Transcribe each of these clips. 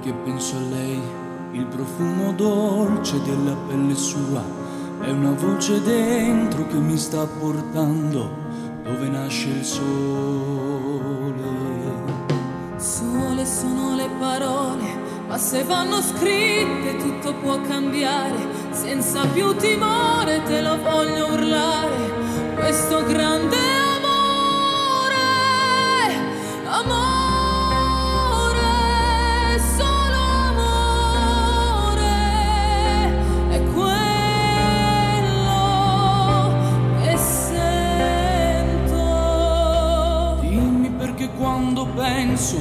che penso a lei, il profumo dolce della pelle sua, è una voce dentro che mi sta portando dove nasce il sole. Sole sono le parole, ma se vanno scritte tutto può cambiare. Senza più timore te lo voglio urlare, questo grande penso,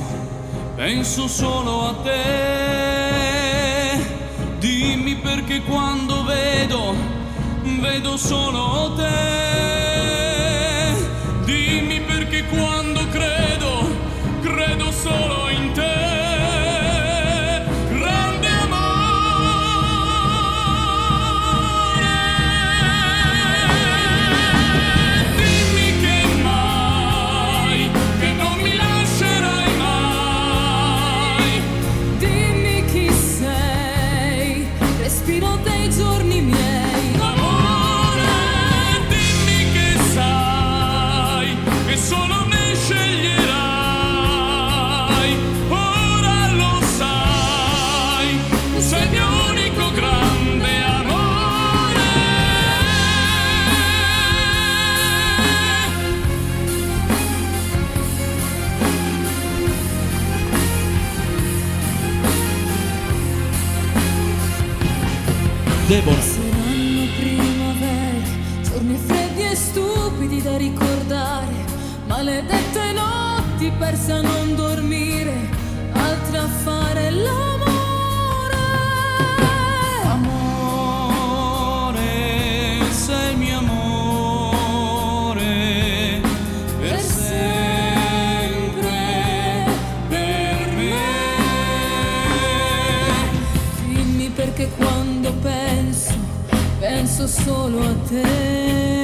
penso solo a te. Dimmi perché quando vedo, vedo solo te. Deborah. Saranno primavere, giorni freddi e stupidi da ricordare, maledette notti perse a non dormire, altre a penso solo a te.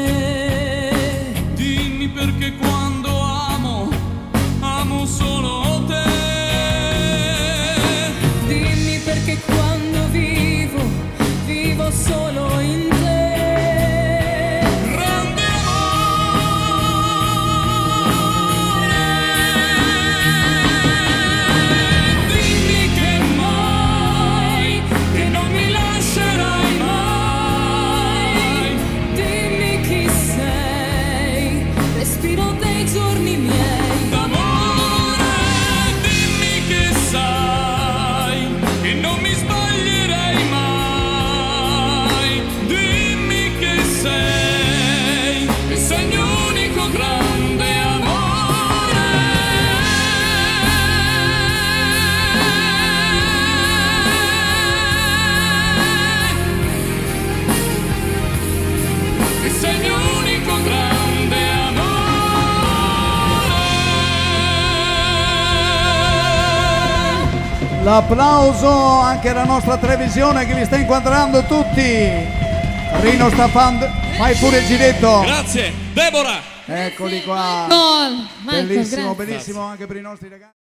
L'applauso anche alla nostra televisione che vi sta inquadrando tutti. Rino sta fan- fai pure il giretto. Grazie, Deborah. Eccoli qua. Bellissimo, grazie. bellissimo anche per i nostri ragazzi.